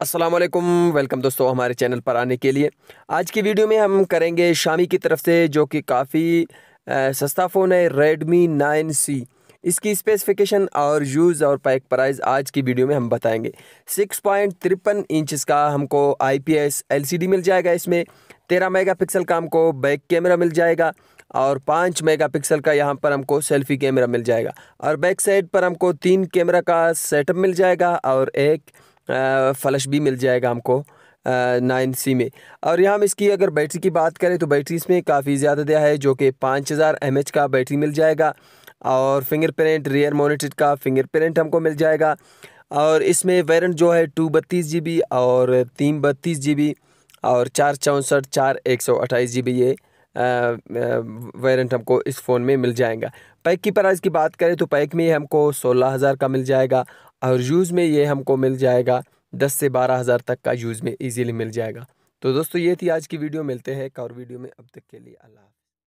अस्सलाम वालेकुम दोस्तों हमारे चैनल पर आने के लिए। आज की वीडियो में हम करेंगे शामी की तरफ़ से, जो कि काफ़ी सस्ता फ़ोन है रेडमी नाइन सी इसकी स्पेसिफिकेशन और यूज़ और पैक प्राइस आज की वीडियो में हम बताएँगे। सिक्स पॉइंट तिरपन इंच का हमको I P S L C D मिल जाएगा इसमें। तेरह मेगा पिक्सल का हमको बैक कैमरा मिल जाएगा और पाँच मेगापिक्सल का यहाँ पर हमको सेल्फी कैमरा मिल जाएगा। और बैक साइड पर हमको तीन कैमरा का सेटअप मिल जाएगा और एक फ्लश भी मिल जाएगा हमको नाइन सी में। और यहाँ हम इसकी अगर बैटरी की बात करें तो बैटरी इसमें काफ़ी ज़्यादा दिया है, जो कि पाँच हज़ार एम एच का बैटरी मिल जाएगा और फिंगरप्रिंट, रियर मोनिटर का फिंगरप्रिंट हमको मिल जाएगा। और इसमें वेरेंट जो है टू बत्तीस जी बी और तीन बत्तीस जी बी और चार चौंसठ, चार एक सौ अट्ठाईस जी बी ये वेरिएंट हमको इस फ़ोन में मिल जाएगा। पैक की प्राइस की बात करें तो पैक में हमको सोलह हज़ार का मिल जाएगा और यूज़ में ये हमको मिल जाएगा, दस से बारह हज़ार तक का यूज़ में इजीली मिल जाएगा। तो दोस्तों, ये थी आज की वीडियो मिलते हैं एक और वीडियो में, अब तक के लिए अल्लाह